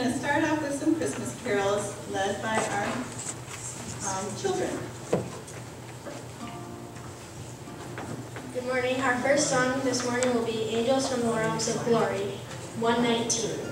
going to start off with some Christmas carols led by our um, children. Good morning. Our first song this morning will be Angels from the Realms of Glory, 119.